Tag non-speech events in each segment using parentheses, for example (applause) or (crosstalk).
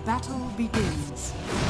The battle begins.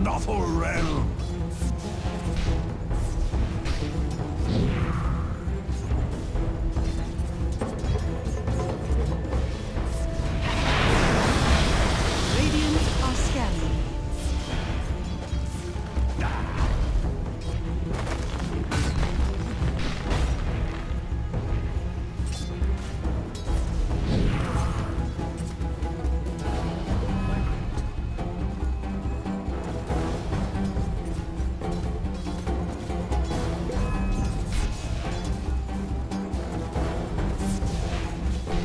an realm.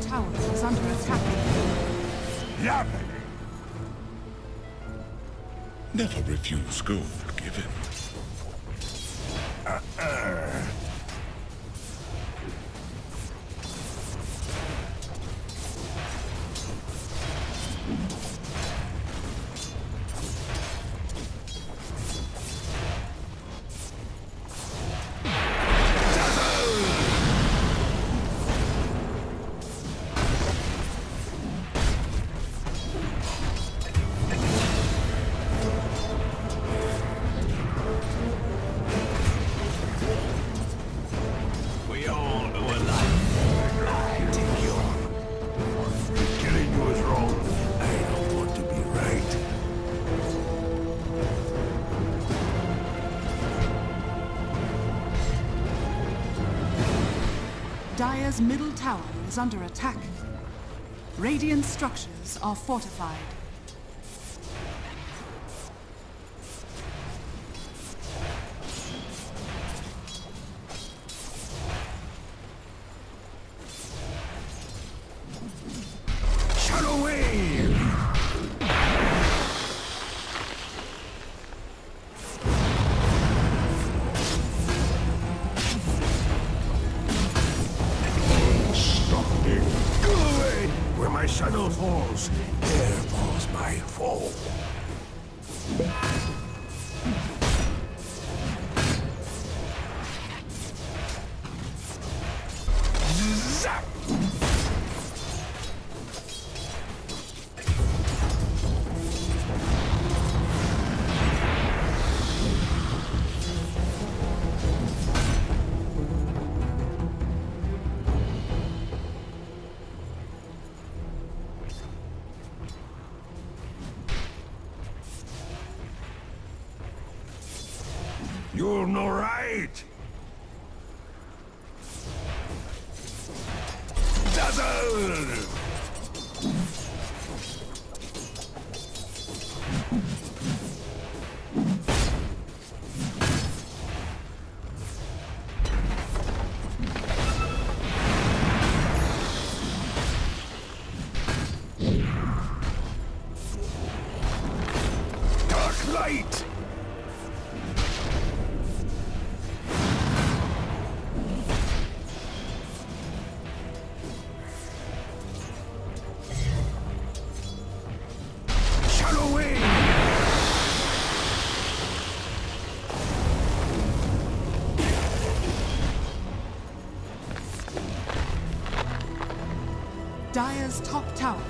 Tower is under attack. Never refuse gold given. is under attack. Radiant structures are fortified. Top tower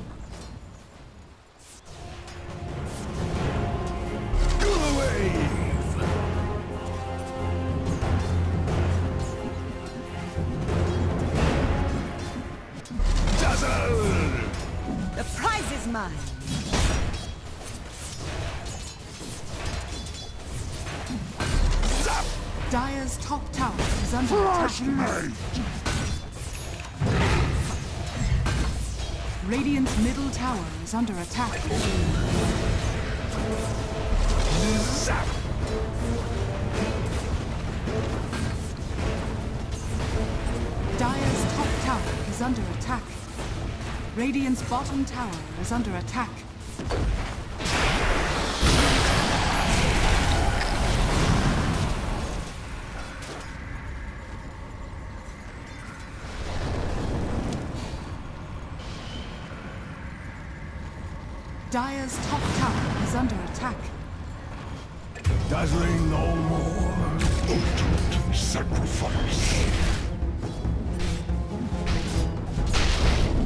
Radiant's middle tower is under attack. Dire's top tower is under attack. Radiant's bottom tower is under attack.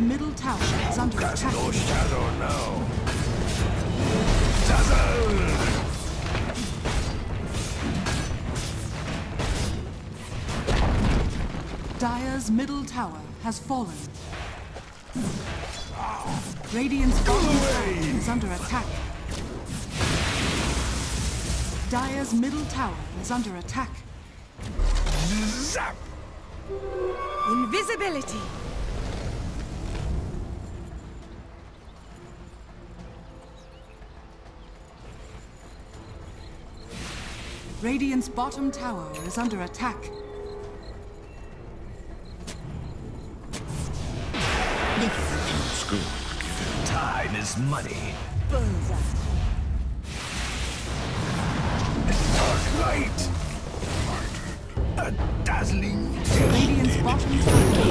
Away! Dire's middle tower is under Cast attack. no shadow now. Dazzle! Dire's middle tower has fallen. Radiant's bottom tower is under attack. Dire's middle tower is under attack. Zap! Invisibility. Radiant's bottom tower is under attack. Looks good. Time is money. Bullseye. Dark light. A dazzling. Radiant's bottom tower is under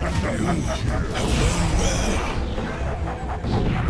(laughs) attack. Yeah.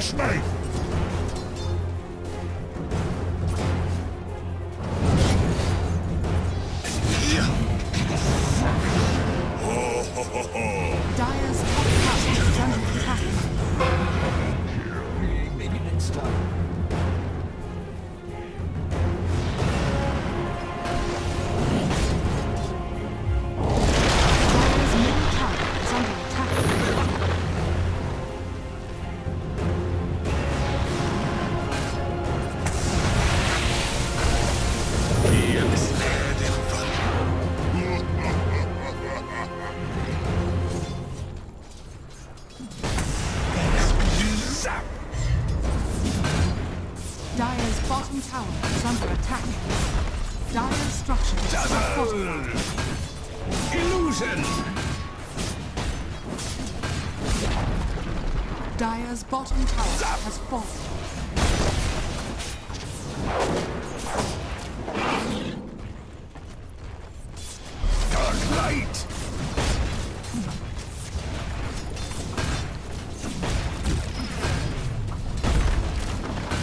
Boy, fresh bottom tower has fallen. Dark light!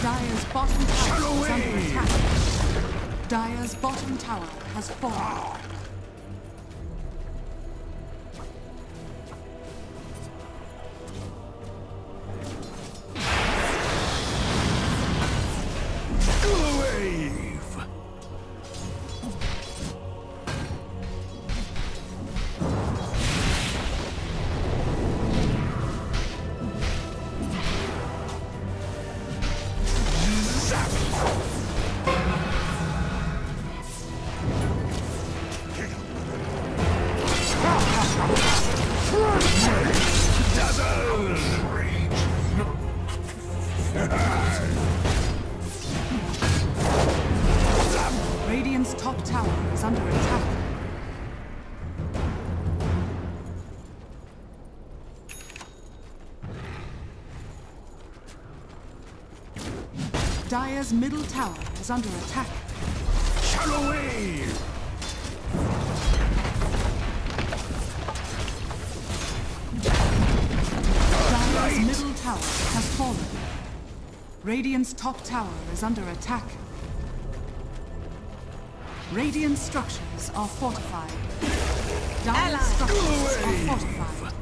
Dire's bottom tower Shadow is under wave! attack. Dire's bottom tower has fallen. Dire's middle tower is under attack. Shadow wave! Dire's middle tower has fallen. Radiant's top tower is under attack. Radiant structures are fortified. Dire's Ally. structures are Away. fortified.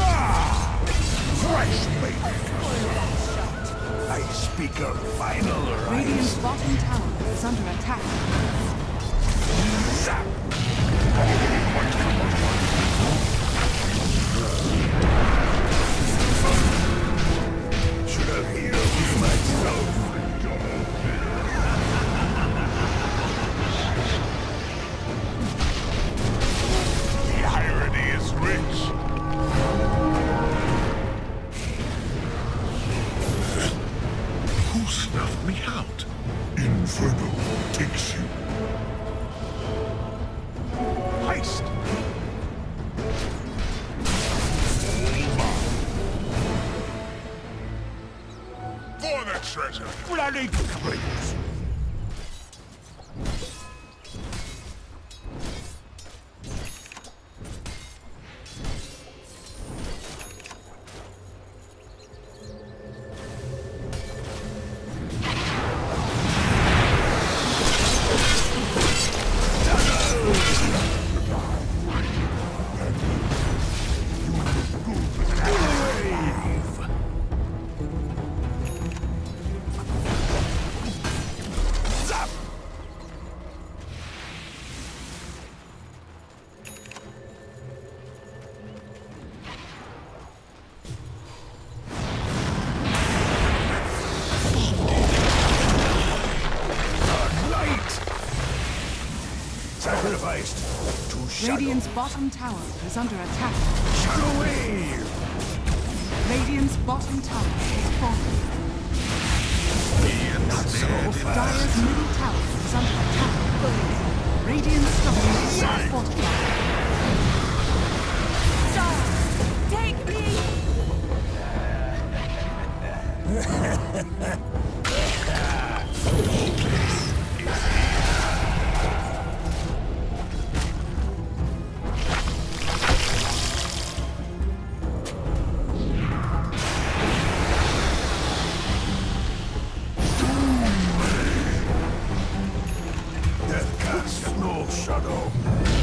Ah! Fresh meat! I speak of final right. Radiant's bottom tower is under attack. Zap! Radiant's bottom tower is under attack. Shadow Wave! Radiant's bottom tower No shadow.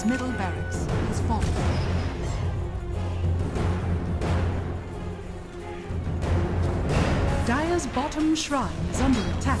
Dire's middle barracks has fallen. Dire's bottom shrine is under attack.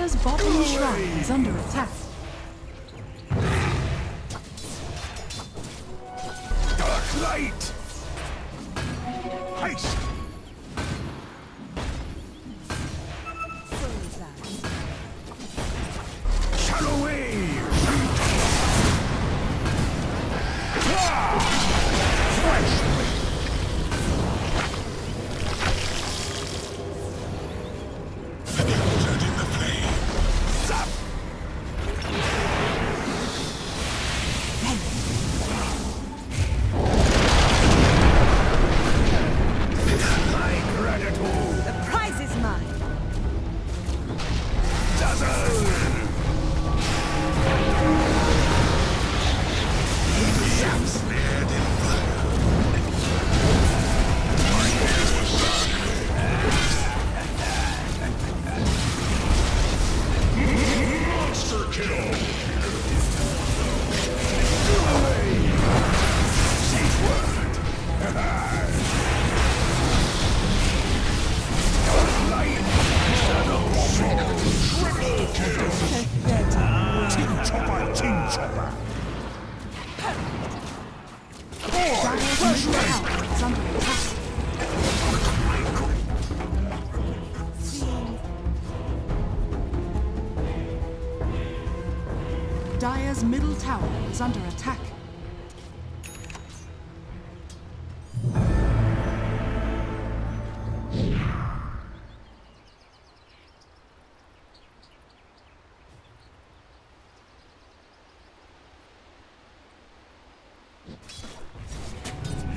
Dire's bottom shrine is under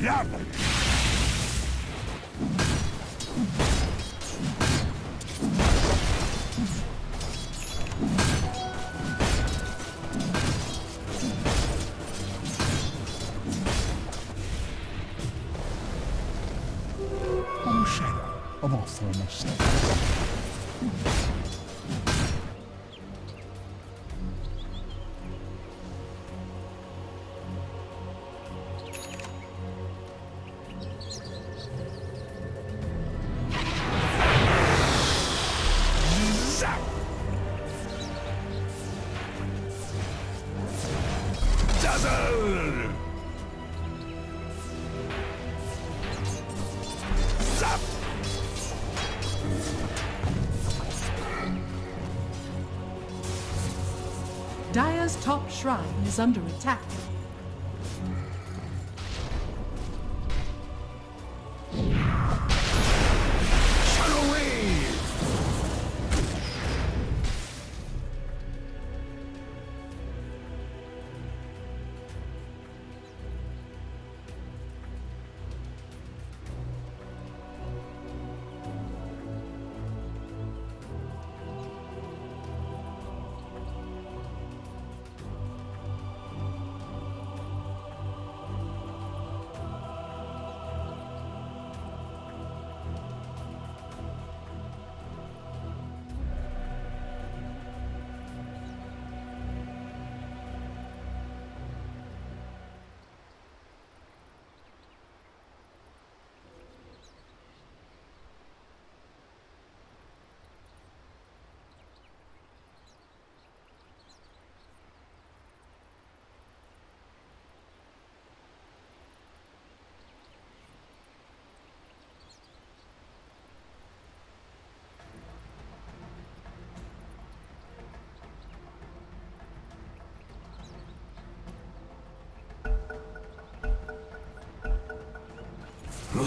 Yeah. shrine is under attack.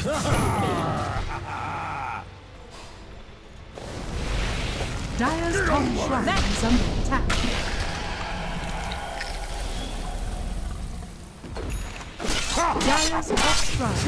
Dire's top shrine is under attack. Dire's top shrine.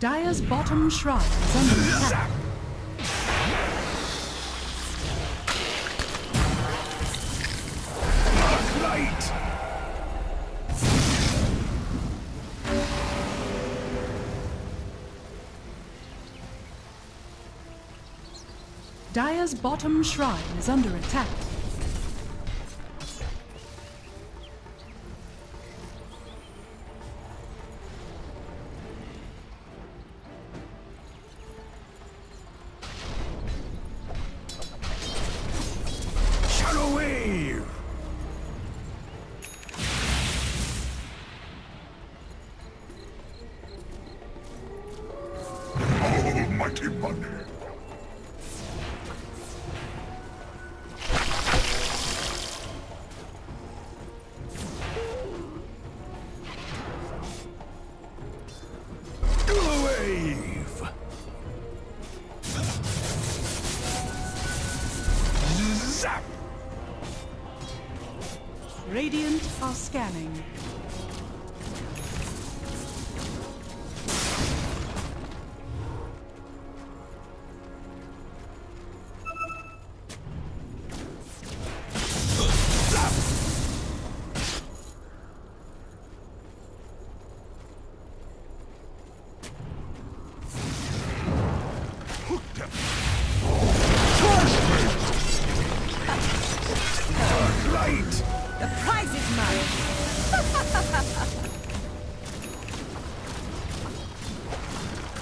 Dire's bottom shrine is under attack. Dire's bottom shrine is under attack.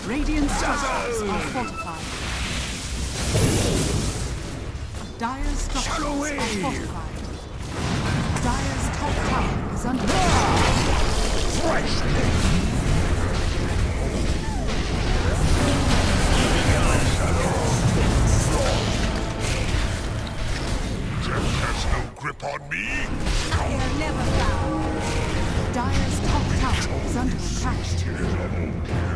Radiant structures are fortified. Dire's structures are fortified. Dire's top tower is under attack. Death no grip on me. I have never found. Dire's top tower is under attack.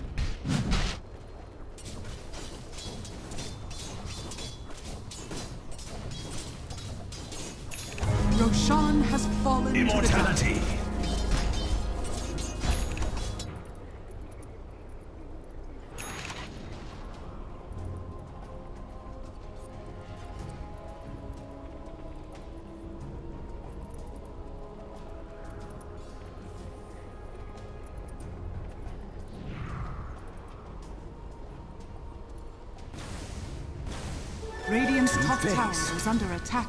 Our tower is under attack.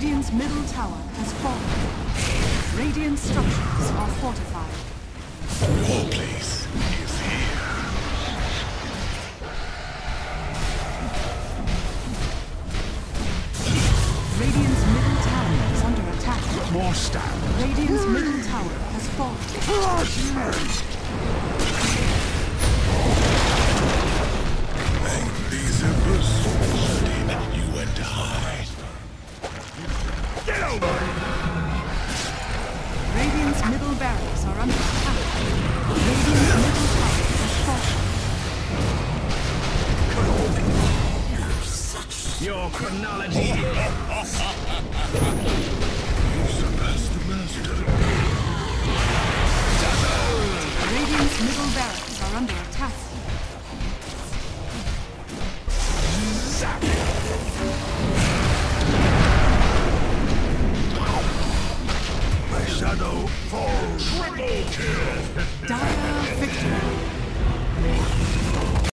Radiant's middle tower has fallen. Radiant structures are fortified.